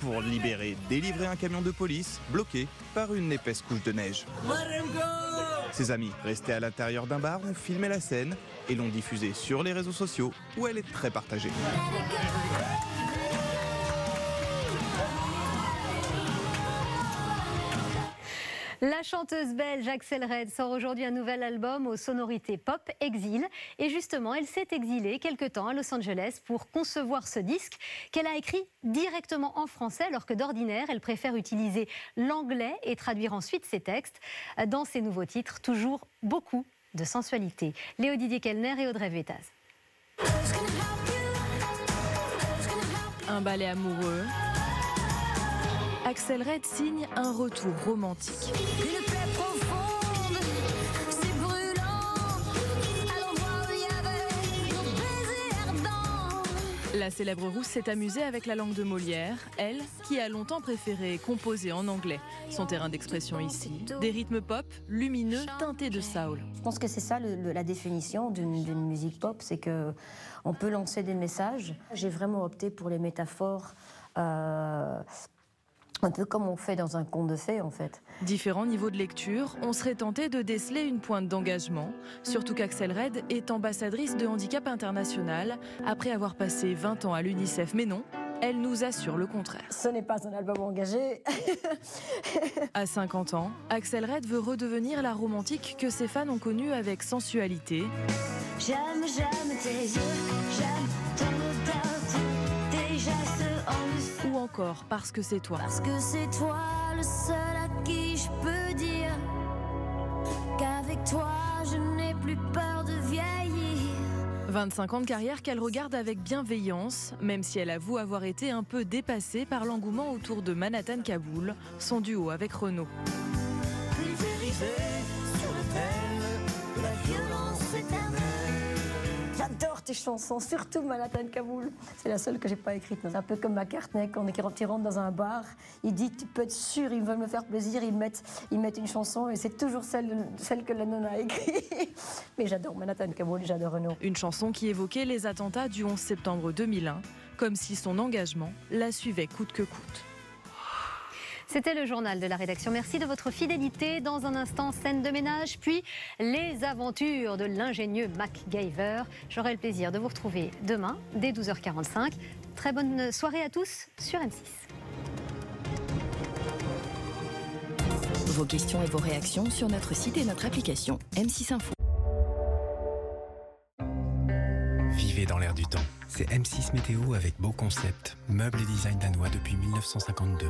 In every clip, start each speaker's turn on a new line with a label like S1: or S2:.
S1: pour libérer, délivrer un camion de police bloqué par une épaisse couche de neige. Ses amis, restés à l'intérieur d'un bar, ont filmé la scène et l'ont diffusée sur les réseaux sociaux où elle est très partagée.
S2: La chanteuse belge Axel Red sort aujourd'hui un nouvel album aux sonorités pop, Exil. Et justement, elle s'est exilée quelque temps à Los Angeles pour concevoir ce disque qu'elle a écrit directement en français, alors que d'ordinaire, elle préfère utiliser l'anglais et traduire ensuite ses textes. Dans ses nouveaux titres, toujours beaucoup de sensualité. Léo Didier Kellner et Audrey Vétaz.
S3: Un ballet amoureux Axel Red signe un retour romantique. La célèbre rousse s'est amusée avec la langue de Molière, elle qui a longtemps préféré composer en anglais. Son terrain d'expression ici, des rythmes pop lumineux teintés de soul.
S4: Je pense que c'est ça la définition d'une musique pop, c'est que on peut lancer des messages. J'ai vraiment opté pour les métaphores. Euh, un peu comme on fait dans un conte de fées, en fait.
S3: Différents niveaux de lecture, on serait tenté de déceler une pointe d'engagement, surtout qu'Axel Red est ambassadrice de handicap international après avoir passé 20 ans à l'UNICEF. Mais non, elle nous assure le contraire.
S4: Ce n'est pas un album engagé.
S3: à 50 ans, Axel Red veut redevenir la romantique que ses fans ont connue avec sensualité. J'aime, j'aime tes yeux, j'aime ton ou encore parce que c'est toi.
S5: Parce que c'est toi le seul à qui je peux dire qu'avec toi je n'ai plus peur de vieillir.
S3: 25 ans de carrière qu'elle regarde avec bienveillance, même si elle avoue avoir été un peu dépassée par l'engouement autour de Manhattan Kaboul, son duo avec Renault.
S4: J'adore tes chansons, surtout Manhattan Kaboul. C'est la seule que j'ai pas écrite. C'est un peu comme McCartney, quand il rentre dans un bar, il dit Tu peux être sûr, ils veulent me faire plaisir, ils mettent, ils mettent une chanson et c'est toujours celle, celle que Lennon a écrite. Mais j'adore Manhattan Kaboul, j'adore Renaud.
S3: Une chanson qui évoquait les attentats du 11 septembre 2001, comme si son engagement la suivait coûte que coûte.
S2: C'était le journal de la rédaction. Merci de votre fidélité. Dans un instant, scène de ménage, puis les aventures de l'ingénieux MacGyver. J'aurai le plaisir de vous retrouver demain dès 12h45. Très bonne soirée à tous sur M6.
S6: Vos questions et vos réactions sur notre site et notre application M6 Info.
S7: Vivez dans l'air du temps. C'est M6 Météo avec beau concept, meubles et design danois depuis 1952.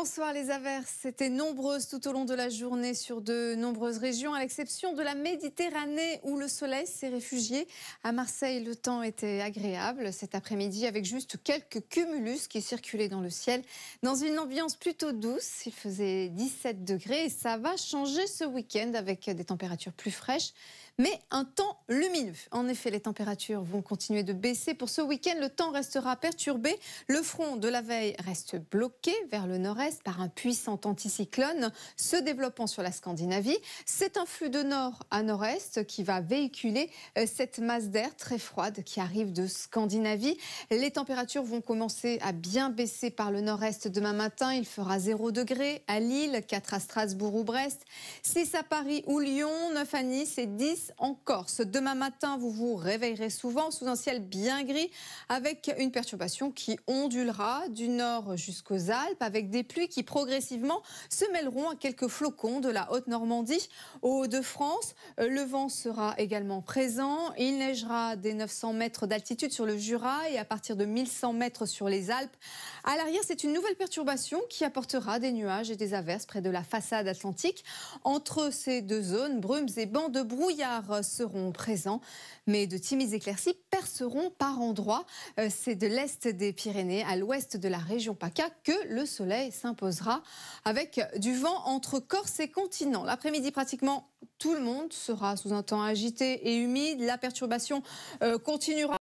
S8: Bonsoir les averses. C'était nombreuses tout au long de la journée sur de nombreuses régions, à l'exception de la Méditerranée où le soleil s'est réfugié. À Marseille, le temps était agréable cet après-midi avec juste quelques cumulus qui circulaient dans le ciel. Dans une ambiance plutôt douce, il faisait 17 degrés et ça va changer ce week-end avec des températures plus fraîches mais un temps lumineux. En effet, les températures vont continuer de baisser. Pour ce week-end, le temps restera perturbé. Le front de la veille reste bloqué vers le nord-est par un puissant anticyclone se développant sur la Scandinavie. C'est un flux de nord à nord-est qui va véhiculer euh, cette masse d'air très froide qui arrive de Scandinavie. Les températures vont commencer à bien baisser par le nord-est demain matin. Il fera 0 degré à Lille, 4 à Strasbourg ou Brest, 6 à Paris ou Lyon, 9 à Nice et 10 en Corse. Demain matin, vous vous réveillerez souvent sous un ciel bien gris avec une perturbation qui ondulera du nord jusqu'aux Alpes avec des pluies qui progressivement se mêleront à quelques flocons de la Haute-Normandie au Hauts-de-France. Euh, le vent sera également présent. Il neigera des 900 mètres d'altitude sur le Jura et à partir de 1100 mètres sur les Alpes. À l'arrière, c'est une nouvelle perturbation qui apportera des nuages et des averses près de la façade atlantique. Entre ces deux zones, brumes et bancs de brouillard seront présents, mais de timides éclaircies perceront par endroits. Euh, c'est de l'est des Pyrénées à l'ouest de la région PACA que le soleil avec du vent entre Corse et continent. L'après-midi, pratiquement tout le monde sera sous un temps agité et humide. La perturbation euh, continuera